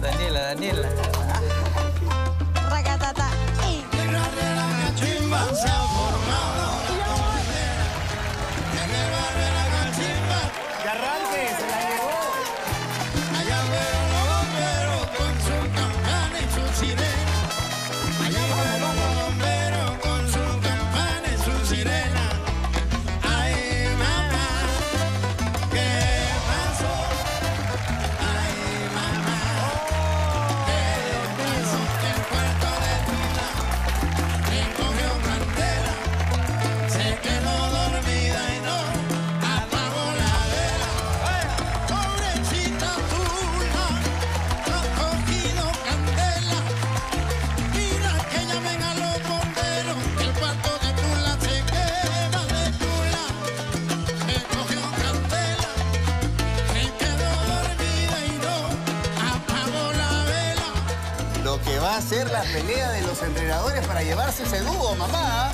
Daniela, Daniela. Va a ser la pelea de los entrenadores para llevarse ese dúo, mamá.